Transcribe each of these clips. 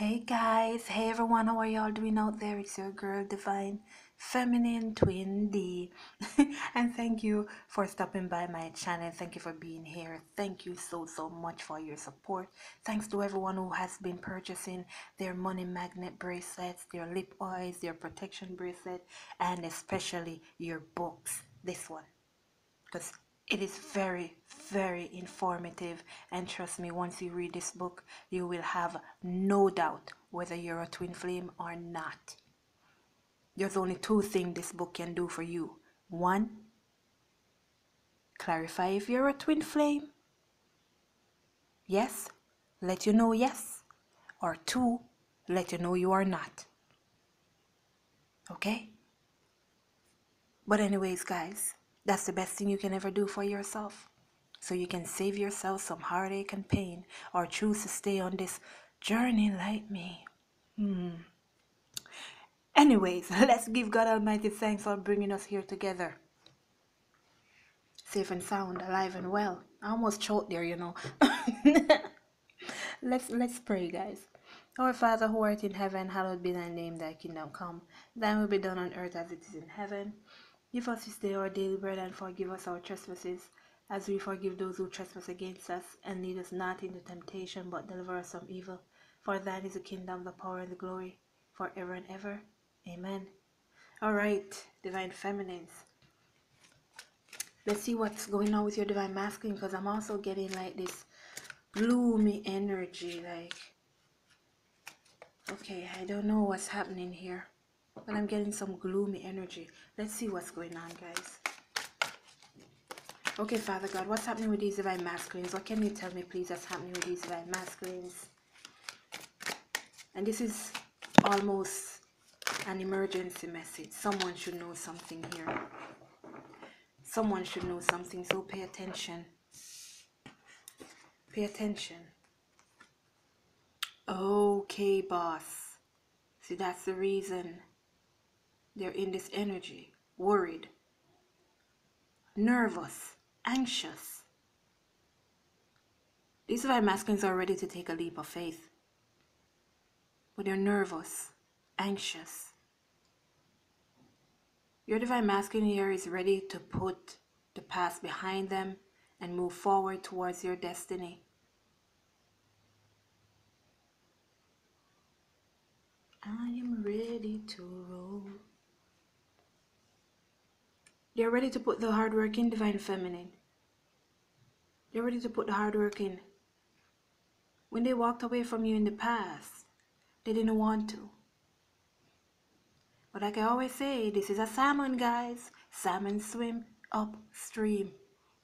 Hey guys, hey everyone, how are y'all doing out there? It's your girl Divine Feminine Twin D. and thank you for stopping by my channel. Thank you for being here. Thank you so so much for your support. Thanks to everyone who has been purchasing their money magnet bracelets, their lip oils, their protection bracelet, and especially your books. This one. Because it is very, very informative. And trust me, once you read this book, you will have no doubt whether you're a twin flame or not. There's only two things this book can do for you. One, clarify if you're a twin flame. Yes, let you know yes. Or two, let you know you are not. Okay? But, anyways, guys, that's the best thing you can ever do for yourself. So you can save yourself some heartache and pain or choose to stay on this journey like me. Hmm. Anyways, let's give God Almighty thanks for bringing us here together. Safe and sound, alive and well. I almost choked there, you know. let's let's pray, guys. Our Father who art in heaven, hallowed be thy name, thy kingdom come. Thy will be done on earth as it is in heaven. Give us this day our daily bread and forgive us our trespasses, as we forgive those who trespass against us. And lead us not into temptation, but deliver us from evil. For thine is the kingdom, the power, and the glory, forever and ever. Amen. All right, divine feminines. Let's see what's going on with your divine masculine, because I'm also getting like this gloomy energy. Like, okay, I don't know what's happening here. But I'm getting some gloomy energy. Let's see what's going on, guys. Okay, Father God, what's happening with these divine masculines? What can you tell me, please, that's happening with these divine masculines? And this is almost an emergency message. Someone should know something here. Someone should know something, so pay attention. Pay attention. Okay, boss. See, that's the reason they're in this energy, worried, nervous, anxious. These divine masculines are ready to take a leap of faith, but they're nervous, anxious. Your divine masculine here is ready to put the past behind them and move forward towards your destiny. I am ready to roll. They're ready to put the hard work in, divine feminine. You're ready to put the hard work in. When they walked away from you in the past, they didn't want to. But like I always say, this is a salmon, guys. Salmon swim upstream.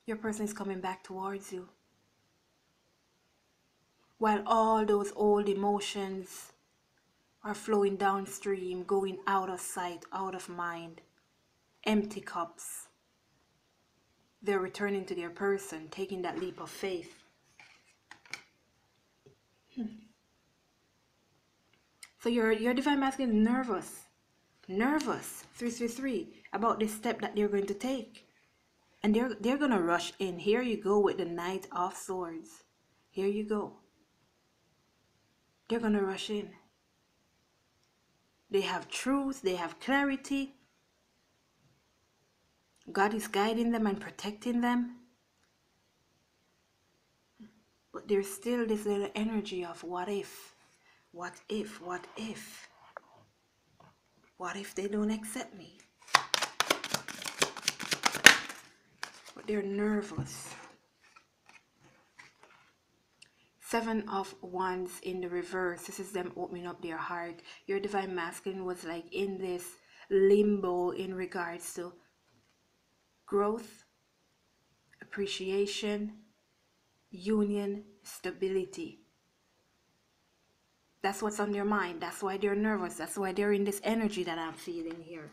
Your person is coming back towards you. While all those old emotions are flowing downstream, going out of sight, out of mind empty cups. They're returning to their person, taking that leap of faith. Hmm. So your your divine masculine is nervous, nervous, three three three about this step that they're going to take, and they're they're gonna rush in. Here you go with the Knight of Swords. Here you go. They're gonna rush in. They have truth. They have clarity. God is guiding them and protecting them. But there's still this little energy of what if, what if, what if, what if they don't accept me? But they're nervous. Seven of Wands in the reverse. This is them opening up their heart. Your divine masculine was like in this limbo in regards to growth, appreciation, union, stability. That's what's on their mind. That's why they're nervous. That's why they're in this energy that I'm feeling here.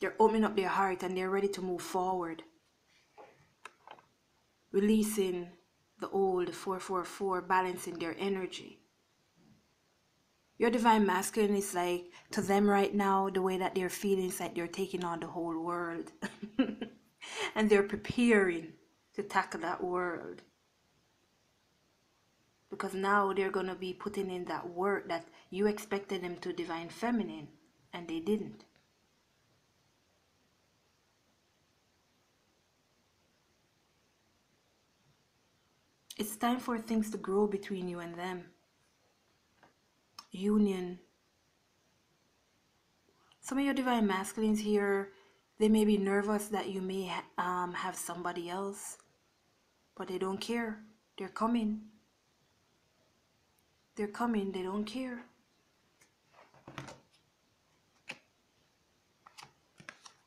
They're opening up their heart and they're ready to move forward. Releasing the old 444, balancing their energy. Your divine masculine is like to them right now, the way that they're feeling is like they're taking on the whole world. and they're preparing to tackle that world. Because now they're going to be putting in that work that you expected them to divine feminine and they didn't. It's time for things to grow between you and them. Union. Some of your divine masculines here, they may be nervous that you may um, have somebody else, but they don't care. They're coming. They're coming, they don't care.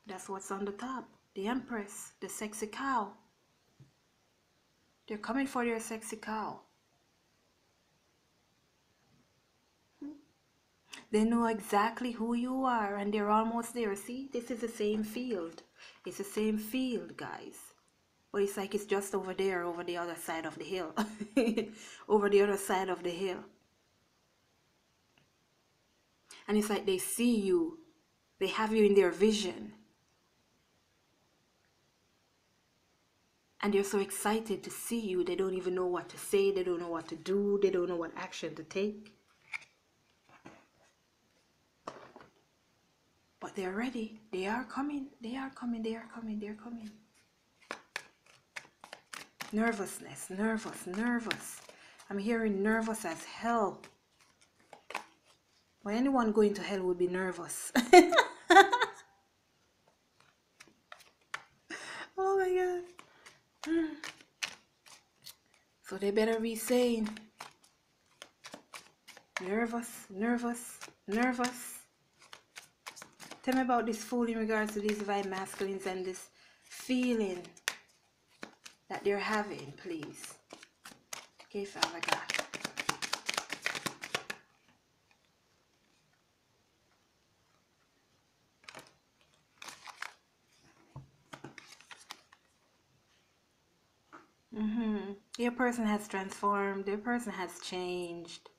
That's what's on the top. The Empress, the sexy cow. They're coming for your sexy cow. They know exactly who you are and they're almost there. See, this is the same field. It's the same field, guys. But it's like it's just over there, over the other side of the hill. over the other side of the hill. And it's like they see you. They have you in their vision. and they're so excited to see you they don't even know what to say they don't know what to do they don't know what action to take but they're ready. They are coming. They are coming. They are coming. They're coming. Nervousness. Nervous. Nervous. I'm hearing nervous as hell. Well anyone going to hell would be nervous. Oh my god. So they better be saying nervous, nervous, nervous. Tell me about this fool in regards to these divine masculines and this feeling that they're having, please. Okay, Father God. Mm-hmm. Your person has transformed. Your person has changed.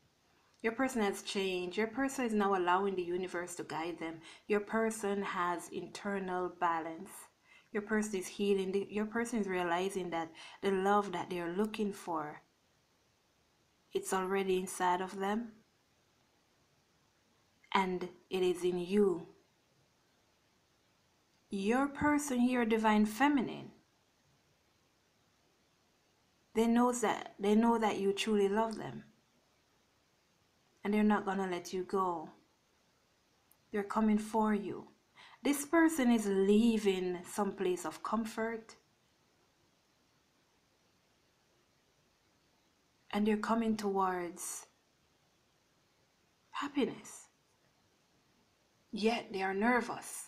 Your person has changed. Your person is now allowing the universe to guide them. Your person has internal balance. Your person is healing. Your person is realizing that the love that they're looking for, it's already inside of them. And it is in you. Your person here, divine feminine, they knows that they know that you truly love them and they're not gonna let you go. They're coming for you. This person is leaving some place of comfort. And they're coming towards happiness. Yet they are nervous.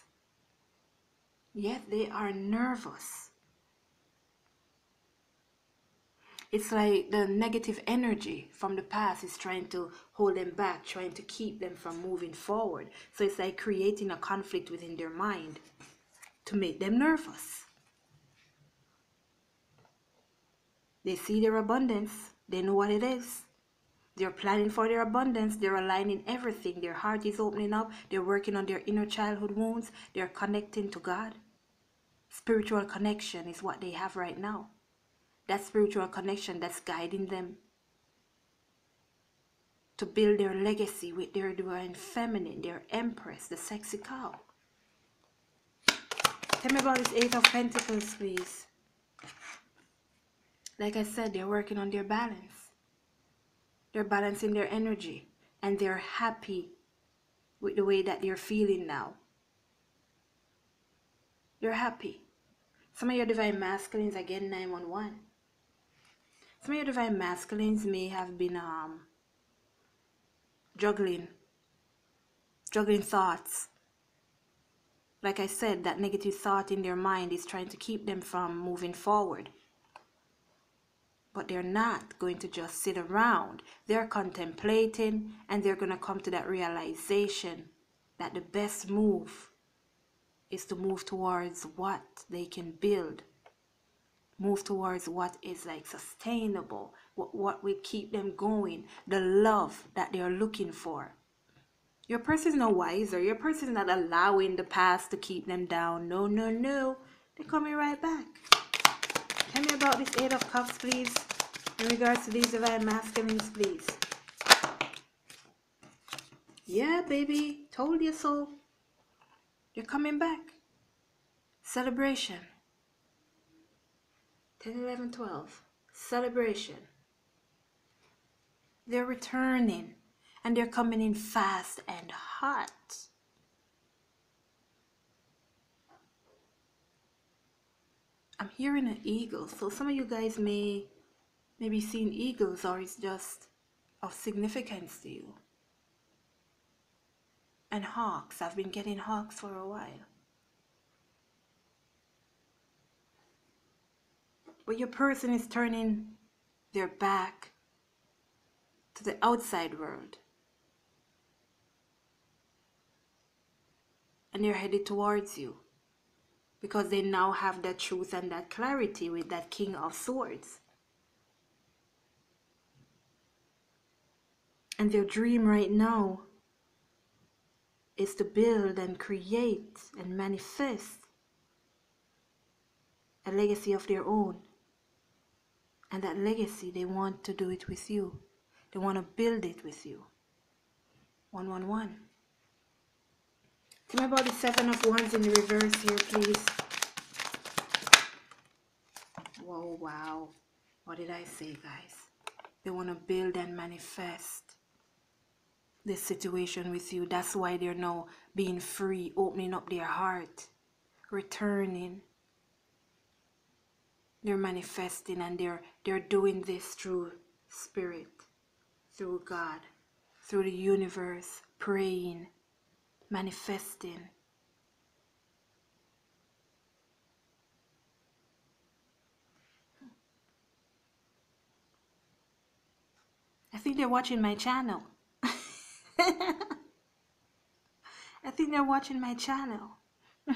Yet they are nervous it's like the negative energy from the past is trying to hold them back, trying to keep them from moving forward. So it's like creating a conflict within their mind to make them nervous. They see their abundance, they know what it is. They're planning for their abundance, they're aligning everything. Their heart is opening up, they're working on their inner childhood wounds, they're connecting to God. Spiritual connection is what they have right now that spiritual connection that's guiding them to build their legacy with their divine feminine, their empress, the sexy cow. Tell me about this Eight of Pentacles, please. Like I said, they're working on their balance. They're balancing their energy and they're happy with the way that they're feeling now. They're happy. Some of your divine masculines, again, 911 some of your divine masculines may have been um, juggling, juggling thoughts. Like I said, that negative thought in their mind is trying to keep them from moving forward. But they're not going to just sit around. They're contemplating and they're going to come to that realization that the best move is to move towards what they can build move towards what is like sustainable, what, what will keep them going, the love that they are looking for. Your person is not wiser. Your person is not allowing the past to keep them down. No, no, no. They're coming right back. Tell me about this Eight of Cups, please. In regards to these divine masculines, please. Yeah, baby. Told you so. You're coming back. Celebration. 10, 11, 12. Celebration. They're returning and they're coming in fast and hot. I'm hearing an eagle, so some of you guys may maybe seen eagles or it's just of significance to you. And hawks, I've been getting hawks for a while. But your person is turning their back to the outside world. And they're headed towards you because they now have that truth and that clarity with that King of Swords. And their dream right now is to build and create and manifest a legacy of their own. And that legacy, they want to do it with you. They want to build it with you. 111. Tell me about the Seven of Wands in the reverse here, please. Whoa, wow. What did I say, guys? They want to build and manifest this situation with you. That's why they're now being free, opening up their heart, returning. They're manifesting and they're they're doing this through spirit, through God, through the universe, praying, manifesting. I think they're watching my channel. I think they're watching my channel.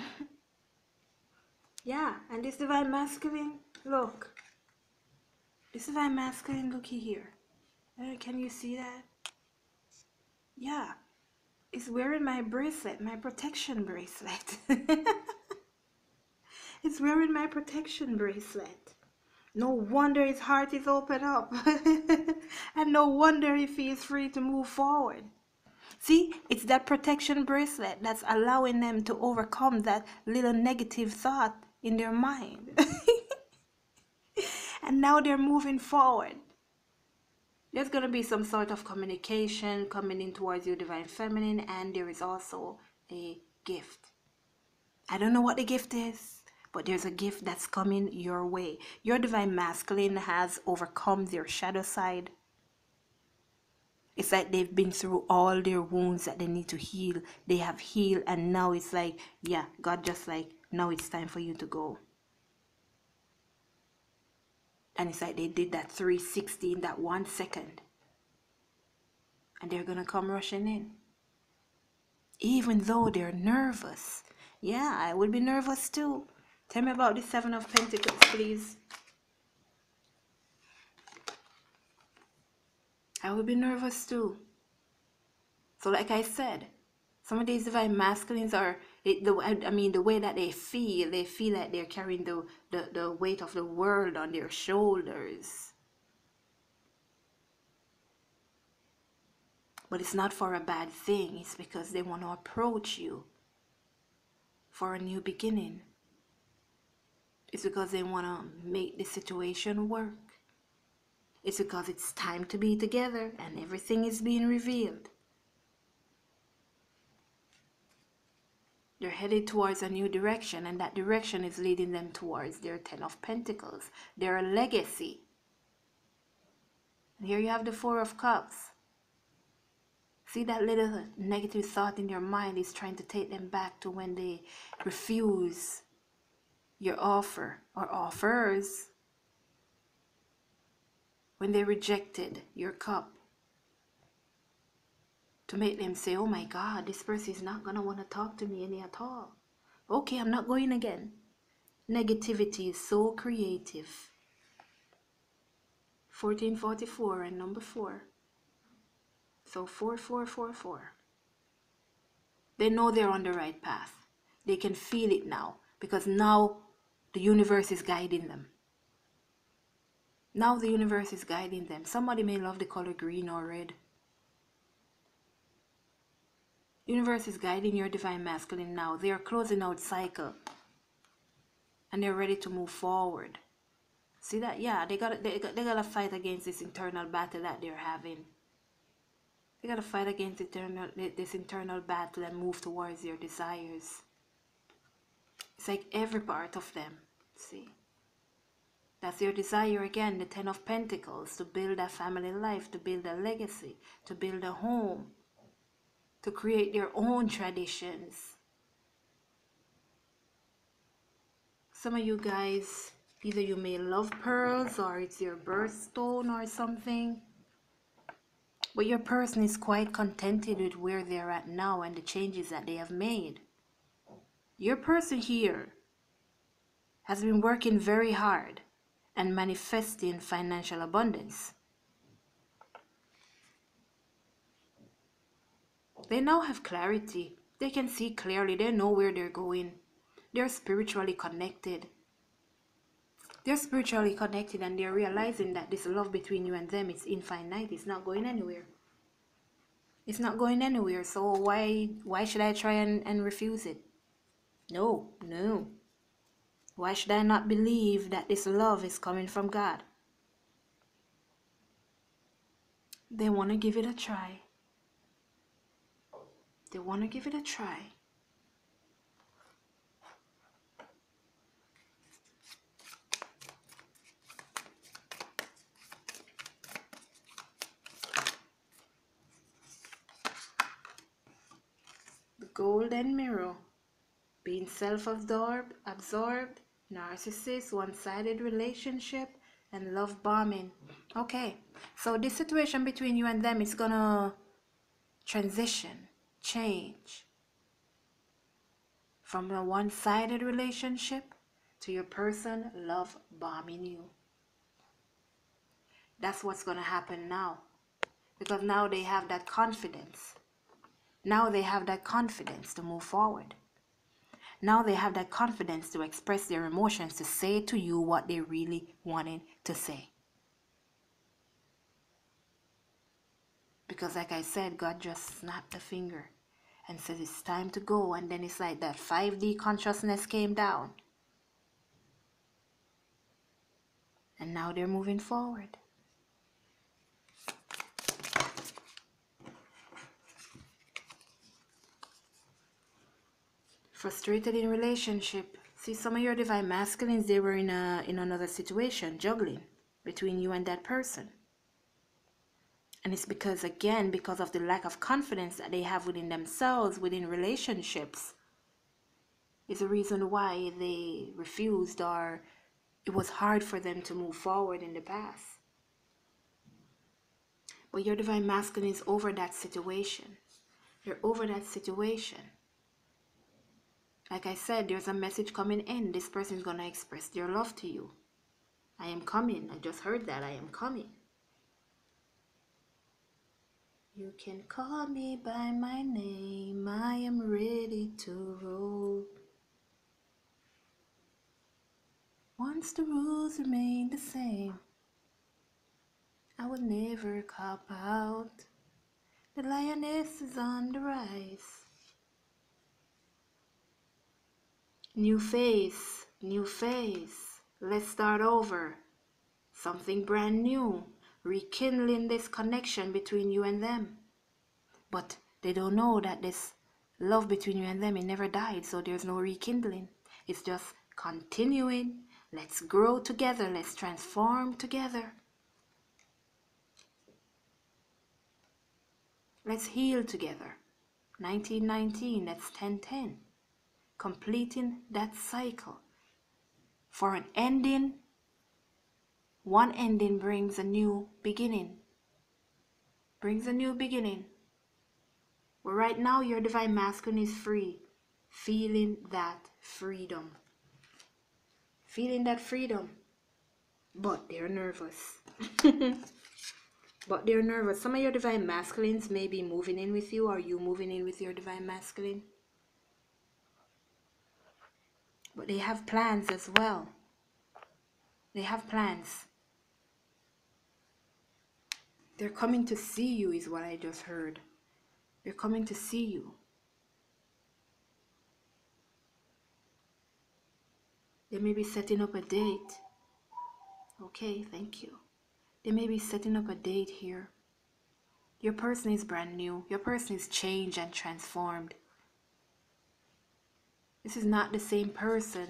yeah, and this divine masculine, look. This divine masculine, looky here. Uh, can you see that? Yeah, it's wearing my bracelet, my protection bracelet. it's wearing my protection bracelet. No wonder his heart is open up. and no wonder he feels free to move forward. See, it's that protection bracelet that's allowing them to overcome that little negative thought in their mind. and now they're moving forward. There's going to be some sort of communication coming in towards your divine feminine, and there is also a gift. I don't know what the gift is, but there's a gift that's coming your way. Your divine masculine has overcome their shadow side it's like they've been through all their wounds that they need to heal. They have healed, and now it's like, yeah, God just like, now it's time for you to go. And it's like they did that 360 in that one second. And they're going to come rushing in. Even though they're nervous. Yeah, I would be nervous too. Tell me about the Seven of Pentacles, please. I would be nervous too. So, like I said, some of these divine masculines are, it, the, I mean, the way that they feel, they feel like they're carrying the, the, the weight of the world on their shoulders. But it's not for a bad thing, it's because they want to approach you for a new beginning. It's because they want to make the situation work. It's because it's time to be together and everything is being revealed. They're headed towards a new direction, and that direction is leading them towards their Ten of Pentacles, their legacy. And here you have the Four of Cups. See that little negative thought in your mind is trying to take them back to when they refuse your offer or offers when they rejected your cup to make them say, oh my God, this person is not going to want to talk to me any at all. Okay, I'm not going again. Negativity is so creative. 1444 and number 4. So 4444. They know they're on the right path. They can feel it now because now the universe is guiding them. Now the universe is guiding them. Somebody may love the color green or red. Universe is guiding your divine masculine now. They are closing out cycle. And they're ready to move forward. See that? Yeah, they got they got they gotta fight against this internal battle that they're having. They gotta fight against internal this internal battle and move towards their desires. It's like every part of them. See? That's your desire again, the Ten of Pentacles, to build a family life, to build a legacy, to build a home, to create their own traditions. Some of you guys, either you may love pearls or it's your birthstone or something. But your person is quite contented with where they're at now and the changes that they have made. Your person here has been working very hard and manifesting financial abundance. They now have clarity. They can see clearly. They know where they're going. They're spiritually connected. They're spiritually connected and they're realizing that this love between you and them is infinite. It's not going anywhere. It's not going anywhere. So why why should I try and, and refuse it? No, no. Why should I not believe that this love is coming from God? They want to give it a try. They want to give it a try. The golden mirror. Being self-absorbed absorbed narcissist one-sided relationship and love bombing. Okay so this situation between you and them is gonna transition change from a one-sided relationship to your person love bombing you. That's what's gonna happen now because now they have that confidence. Now they have that confidence to move forward. Now they have that confidence to express their emotions, to say to you what they really wanted to say. Because, like I said, God just snapped the finger and says it's time to go. And then it's like that 5D consciousness came down. And now they're moving forward. frustrated in relationship see some of your divine masculines they were in a in another situation juggling between you and that person and it's because again because of the lack of confidence that they have within themselves within relationships is a reason why they refused or it was hard for them to move forward in the past but your divine masculine is over that situation you're over that situation like I said, there's a message coming in. This person is going to express their love to you. I am coming. I just heard that. I am coming. You can call me by my name. I am ready to roll. Once the rules remain the same, I would never cop out. The lioness is on the rise. New face, new face. Let's start over. Something brand new, rekindling this connection between you and them. But they don't know that this love between you and them, it never died, so there's no rekindling. It's just continuing. Let's grow together, let's transform together. Let's heal together. 1919, that's 1010 completing that cycle. For an ending, one ending brings a new beginning. Brings a new beginning. Well, right now, your divine masculine is free, feeling that freedom. Feeling that freedom. But they're nervous. but they're nervous. Some of your divine masculines may be moving in with you, or you moving in with your divine masculine. But they have plans as well. They have plans. They're coming to see you, is what I just heard. They're coming to see you. They may be setting up a date. Okay, thank you. They may be setting up a date here. Your person is brand new. Your person is changed and transformed. This is not the same person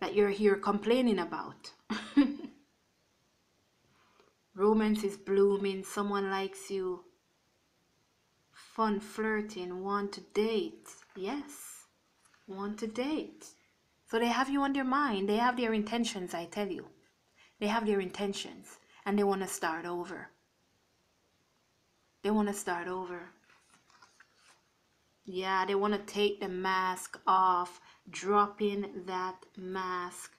that you're here complaining about. Romance is blooming. Someone likes you. Fun flirting. Want to date. Yes. Want to date. So they have you on their mind. They have their intentions, I tell you. They have their intentions and they want to start over. They want to start over. Yeah, they want to take the mask off, dropping that mask,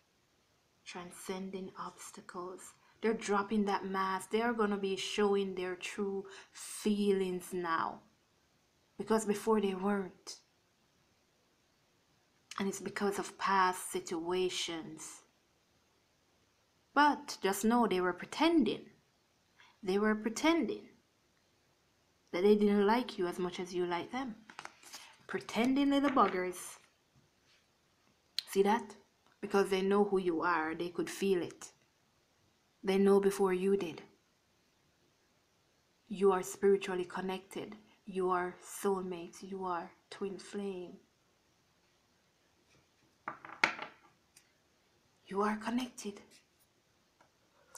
transcending obstacles. They're dropping that mask. They're going to be showing their true feelings now. Because before they weren't. And it's because of past situations. But just know they were pretending. They were pretending that they didn't like you as much as you like them. Pretending little buggers. See that? Because they know who you are, they could feel it. They know before you did. You are spiritually connected. You are soulmates. You are twin flame. You are connected.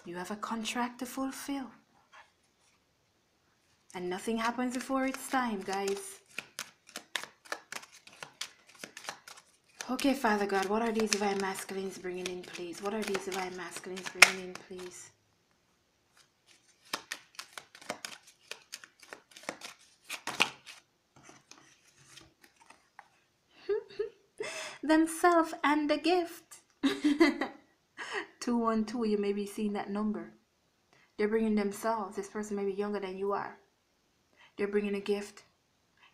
You have a contract to fulfill. And nothing happens before it's time, guys. Okay, Father God, what are these divine masculines bringing in, please? What are these divine masculines bringing in, please? Themselves and the gift. 212, you may be seeing that number. They're bringing themselves. This person may be younger than you are. They're bringing a gift.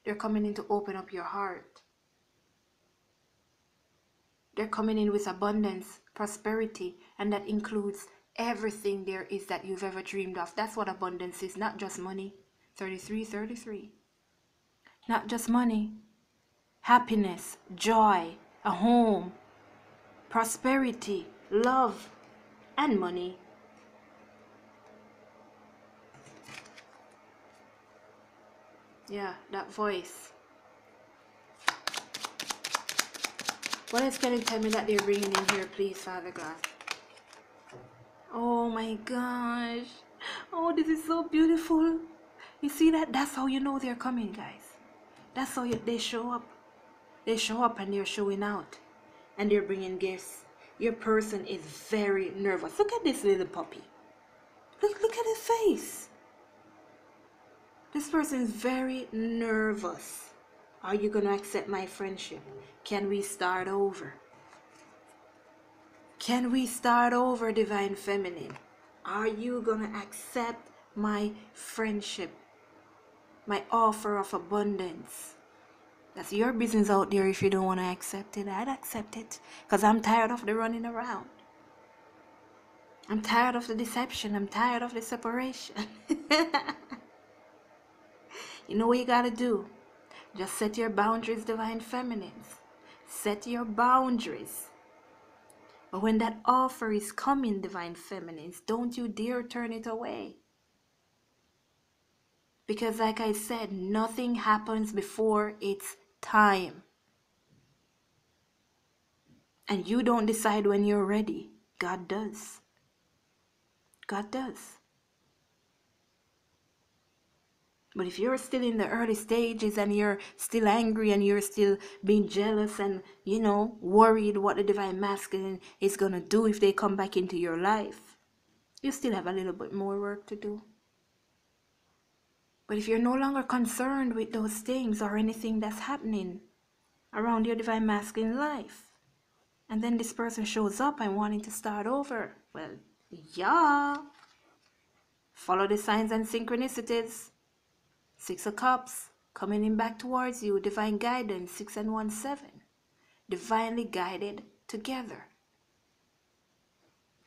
They're coming in to open up your heart. They're coming in with abundance, prosperity, and that includes everything there is that you've ever dreamed of. That's what abundance is, not just money. 33, 33. Not just money. Happiness, joy, a home, prosperity, love, and money. Yeah, that voice. What you tell me that they're bringing in here, please, Father God? Oh my gosh. Oh, this is so beautiful. You see that? That's how you know they're coming, guys. That's how you, they show up. They show up and they're showing out. And they're bringing gifts. Your person is very nervous. Look at this little puppy. Look, look at his face. This person is very nervous. Are you going to accept my friendship? Can we start over? Can we start over, Divine Feminine? Are you going to accept my friendship? My offer of abundance? That's your business out there if you don't want to accept it. I'd accept it because I'm tired of the running around. I'm tired of the deception. I'm tired of the separation. you know what you got to do? Just set your boundaries, divine feminines. Set your boundaries. But when that offer is coming, divine feminines, don't you dare turn it away. Because, like I said, nothing happens before it's time. And you don't decide when you're ready. God does. God does. But if you're still in the early stages and you're still angry and you're still being jealous and, you know, worried what the divine masculine is going to do if they come back into your life, you still have a little bit more work to do. But if you're no longer concerned with those things or anything that's happening around your divine masculine life, and then this person shows up and wanting to start over, well, yeah. Follow the signs and synchronicities. Six of Cups, coming in back towards you, divine guidance, six and one, seven. Divinely guided together.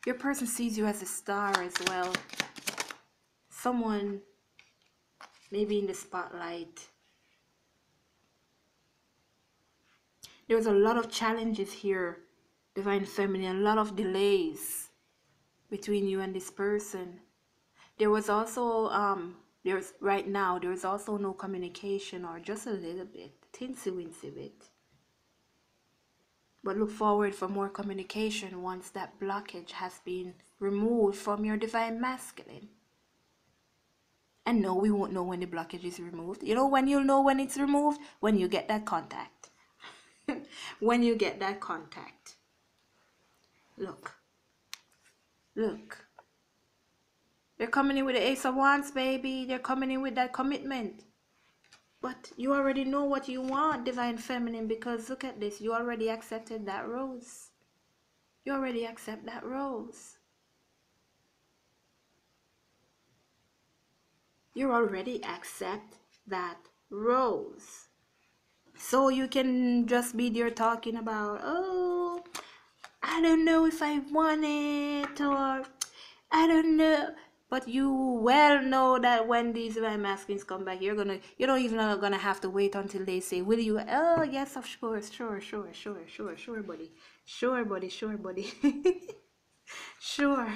Your person sees you as a star as well. someone maybe in the spotlight. There was a lot of challenges here, Divine Feminine, a lot of delays between you and this person. There was also, um, there's right now, there's also no communication or just a little bit, tinsy wincy bit. But look forward for more communication once that blockage has been removed from your divine masculine. And no, we won't know when the blockage is removed. You know when you'll know when it's removed? When you get that contact. when you get that contact. Look. Look. They're coming in with the Ace of Wands, baby. They're coming in with that commitment. But you already know what you want, Divine Feminine, because look at this. You already accepted that rose. You already accept that rose. you already accept that rose. So you can just be there talking about, oh, I don't know if I want it, or I don't know. But you well know that when these divine come back, you're gonna, you're not even gonna have to wait until they say, "Will you?" Oh, yes, of course, sure, sure, sure, sure, sure, buddy, sure, buddy, sure, buddy, sure.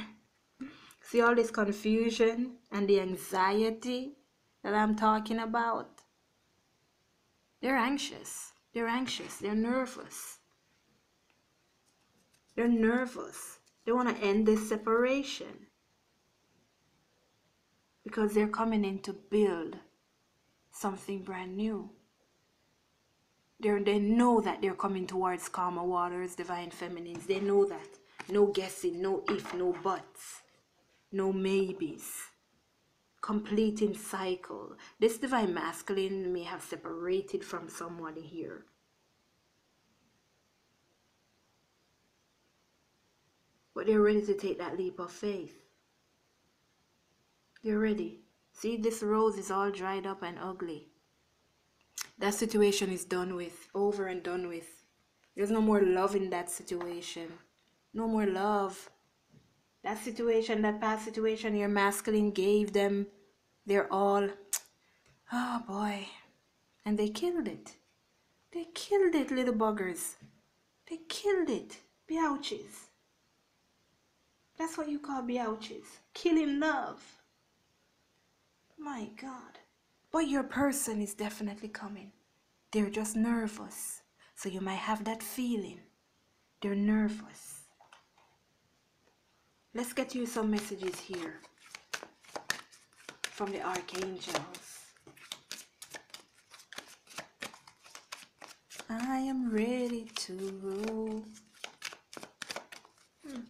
See all this confusion and the anxiety that I'm talking about? They're anxious. They're anxious. They're nervous. They're nervous. They want to end this separation because they're coming in to build something brand new. They're, they know that they're coming towards calmer waters, divine feminines. They know that. No guessing, no if, no buts no maybes. Completing cycle. This divine masculine may have separated from someone here. But they're ready to take that leap of faith. They're ready. See, this rose is all dried up and ugly. That situation is done with, over and done with. There's no more love in that situation. No more love. That situation, that past situation, your masculine gave them they're all. Oh boy. And they killed it. They killed it, little buggers. They killed it. Biouches. That's what you call biouches. Killing love. My God. But your person is definitely coming. They're just nervous. So you might have that feeling. They're nervous. Let's get you some messages here from the archangels. I am ready to rule. Hmm.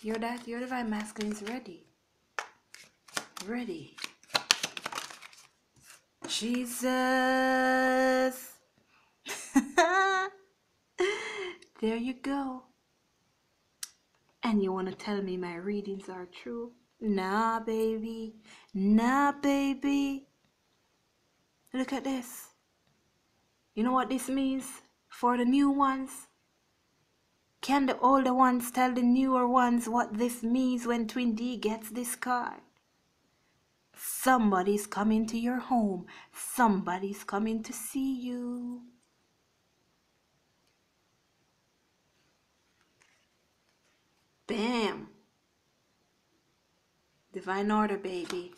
You're that, your divine masculine is ready. Ready. Jesus. there you go. And you want to tell me my readings are true? Nah, baby. Nah, baby. Look at this. You know what this means for the new ones? Can the older ones tell the newer ones what this means when Twin D gets this card? Somebody's coming to your home. Somebody's coming to see you. Bam. Divine order, baby.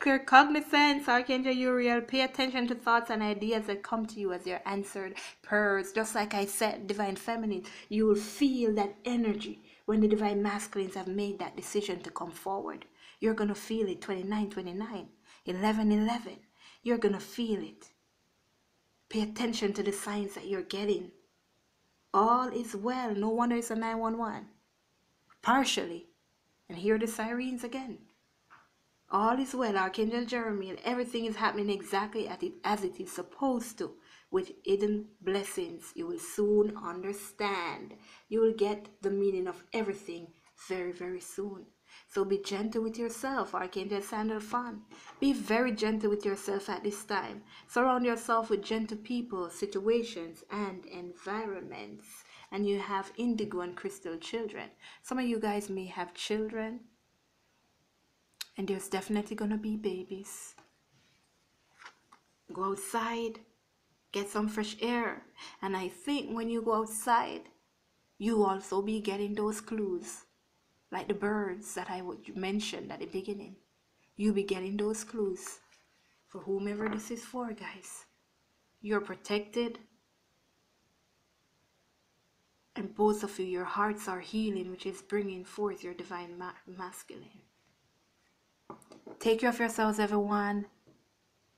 Clear cognizance, Archangel Uriel. Pay attention to thoughts and ideas that come to you as your answered prayers. Just like I said, Divine Feminine, you will feel that energy when the divine masculines have made that decision to come forward. You're going to feel it 29 29, 11 11. You're going to feel it. Pay attention to the signs that you're getting. All is well. No wonder it's a 911. Partially. And hear the sirens again. All is well, Archangel Jeremiel Everything is happening exactly as it is supposed to with hidden blessings. You will soon understand. You will get the meaning of everything very, very soon. So be gentle with yourself, Archangel Sandalphon. Be very gentle with yourself at this time. Surround yourself with gentle people, situations, and environments. And you have indigo and crystal children. Some of you guys may have children, and there's definitely to be babies. Go outside, get some fresh air. And I think when you go outside, you also be getting those clues like the birds that I would mentioned at the beginning. You'll be getting those clues for whomever this is for, guys. You're protected. And both of you, your hearts are healing, which is bringing forth your divine ma masculine. Take care of yourselves, everyone.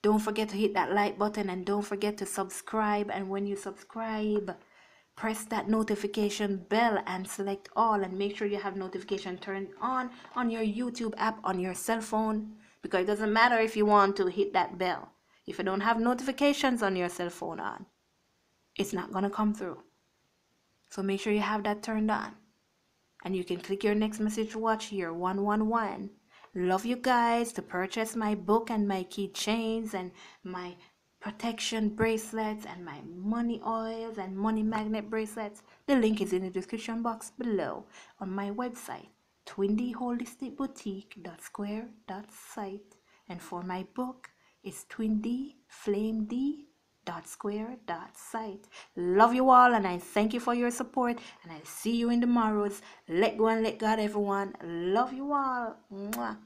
Don't forget to hit that like button and don't forget to subscribe. And when you subscribe, press that notification bell and select all and make sure you have notification turned on on your YouTube app on your cell phone because it doesn't matter if you want to hit that bell. If you don't have notifications on your cell phone on, it's not going to come through. So make sure you have that turned on. And you can click your next message watch here 111. Love you guys to purchase my book and my keychains and my protection bracelets and my money oils and money magnet bracelets. The link is in the description box below on my website twindholisticboutique.square.site and for my book it's twindflamed.square.site. Love you all and I thank you for your support and I'll see you in tomorrow's Let Go and Let God everyone. Love you all. Mwah.